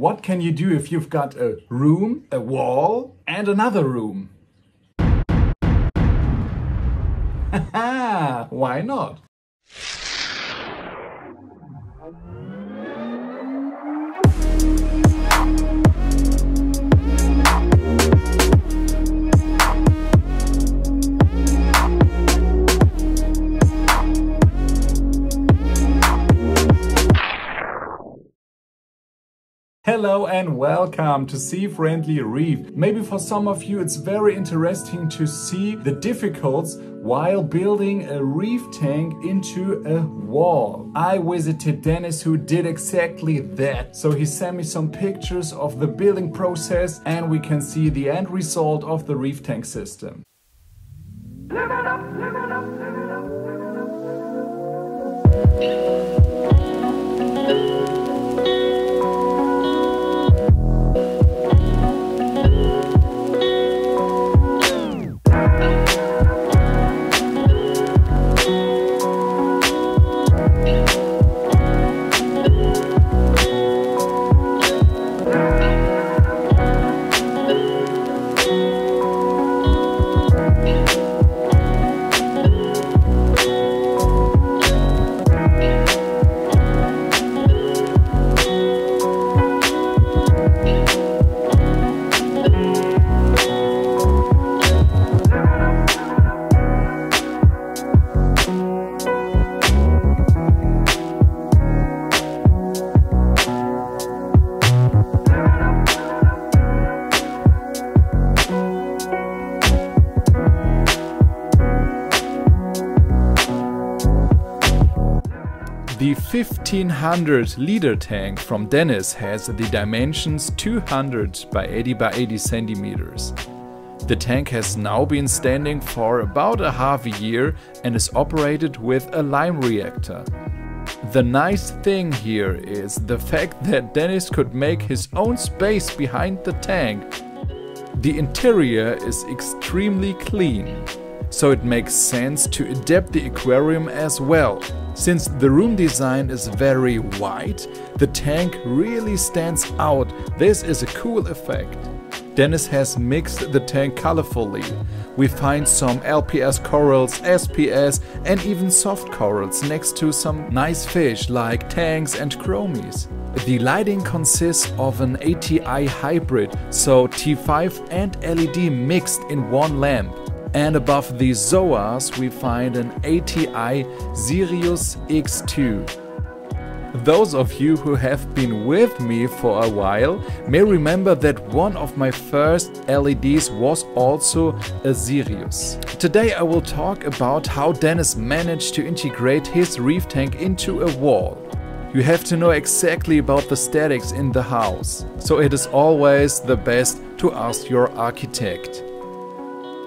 What can you do if you've got a room, a wall, and another room? Why not? Hello and welcome to Sea Friendly Reef. Maybe for some of you it's very interesting to see the difficulties while building a reef tank into a wall. I visited Dennis who did exactly that. So he sent me some pictures of the building process and we can see the end result of the reef tank system. Live it up, live it up, live it up, The 1500 liter tank from Dennis has the dimensions 200 by 80 by 80 centimeters. The tank has now been standing for about a half a year and is operated with a lime reactor. The nice thing here is the fact that Dennis could make his own space behind the tank. The interior is extremely clean, so it makes sense to adapt the aquarium as well. Since the room design is very wide, the tank really stands out. This is a cool effect. Dennis has mixed the tank colorfully. We find some LPS corals, SPS and even soft corals next to some nice fish like tangs and chromis. The lighting consists of an ATI hybrid, so T5 and LED mixed in one lamp. And above the Zoas we find an ATI Sirius X2. Those of you who have been with me for a while may remember that one of my first LEDs was also a Sirius. Today I will talk about how Dennis managed to integrate his reef tank into a wall. You have to know exactly about the statics in the house, so it is always the best to ask your architect.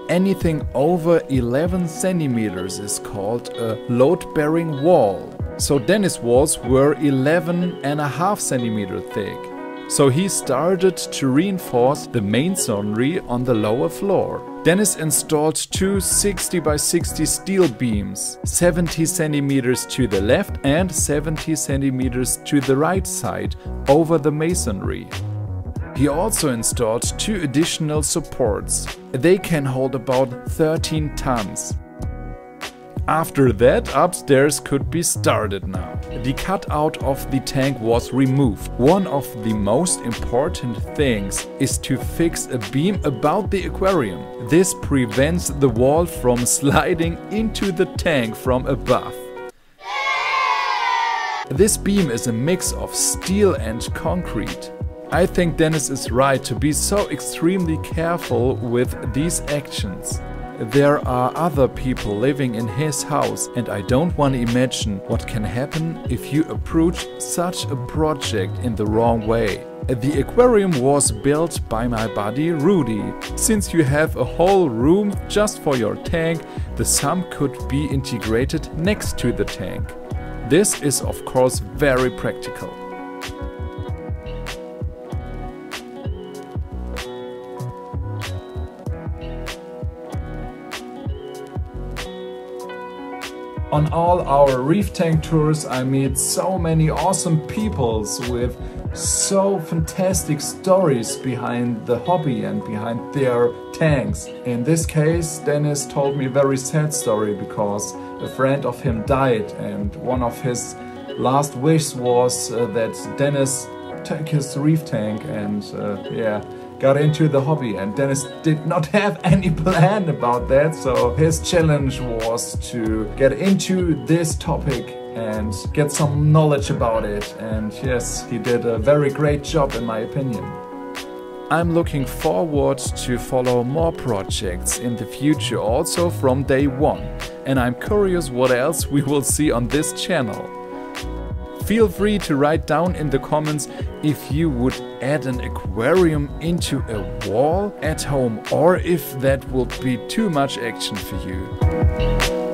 Anything over 11 centimeters is called a load-bearing wall. So Dennis' walls were 11 and a half centimeter thick. So he started to reinforce the masonry on the lower floor. Dennis installed two 60 by 60 steel beams, 70 centimeters to the left and 70 centimeters to the right side over the masonry. He also installed two additional supports. They can hold about 13 tons. After that, upstairs could be started now. The cutout of the tank was removed. One of the most important things is to fix a beam about the aquarium. This prevents the wall from sliding into the tank from above. This beam is a mix of steel and concrete. I think Dennis is right to be so extremely careful with these actions. There are other people living in his house and I don't want to imagine what can happen if you approach such a project in the wrong way. The aquarium was built by my buddy Rudy. Since you have a whole room just for your tank, the sump could be integrated next to the tank. This is of course very practical. On all our reef tank tours I meet so many awesome peoples with so fantastic stories behind the hobby and behind their tanks. In this case, Dennis told me a very sad story because a friend of him died and one of his last wishes was uh, that Dennis take his reef tank and uh, yeah got into the hobby and Dennis did not have any plan about that so his challenge was to get into this topic and get some knowledge about it. And yes, he did a very great job in my opinion. I'm looking forward to follow more projects in the future also from day one. And I'm curious what else we will see on this channel. Feel free to write down in the comments if you would add an aquarium into a wall at home or if that would be too much action for you.